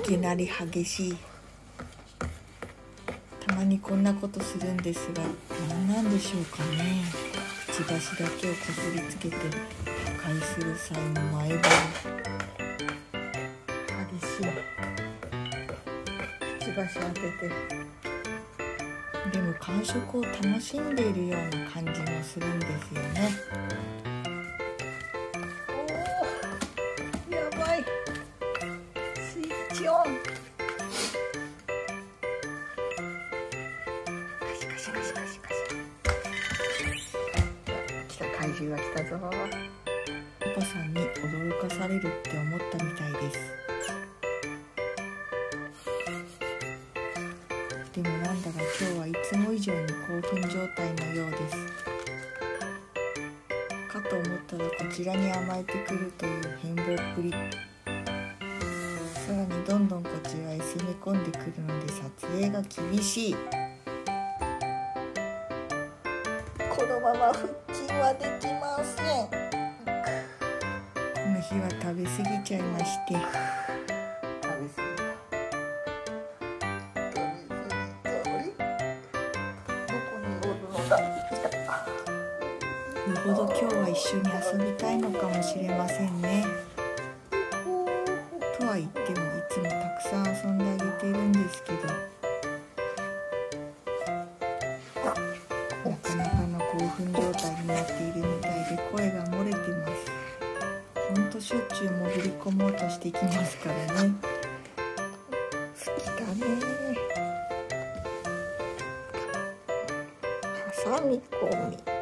けなり激しい。たまにこんなことするんですが何なんでしょうかね。くちばしだけをこすりつけて破壊する際の前歯激しい。くちばし当てて。でも感触を楽しんでいるような感じもするんですよね。スイッチオンカシカシカシカシカシ。来た怪獣が来たぞ。パパさんに驚かされるって思ったみたいです。でもなんだか今日はいつも以上に興奮状態のようです。かと思ったらこちらに甘えてくるという変貌っぷりさらにどんどんこちらへ攻め込んでくるので撮影が厳しい。このまま腹筋はできません。この日は食べ過ぎちゃいまして。食べ過ぎよほど今日は一緒に遊びたいのかもしれませんね。であげてるんですけどなかなかの興奮状態になっているみたいで声が漏れてます。ほんとしょっちゅう潜り込もうとしてきますからね。好きだね。挟み込み。